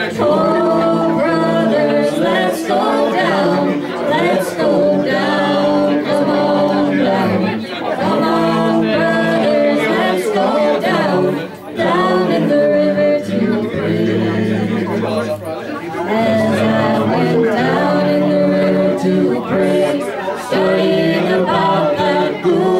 special. Oh, brothers, let's go down. Let's go down. Come on down. Come on, brothers, let's go down. Down in the river to pray. As I went down in the river to pray, studying about that good.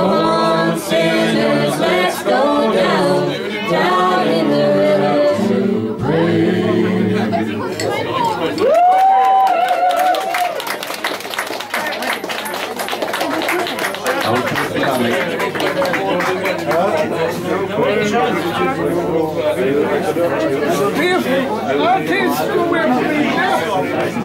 Come on, sinners, let's go down, down in the river. To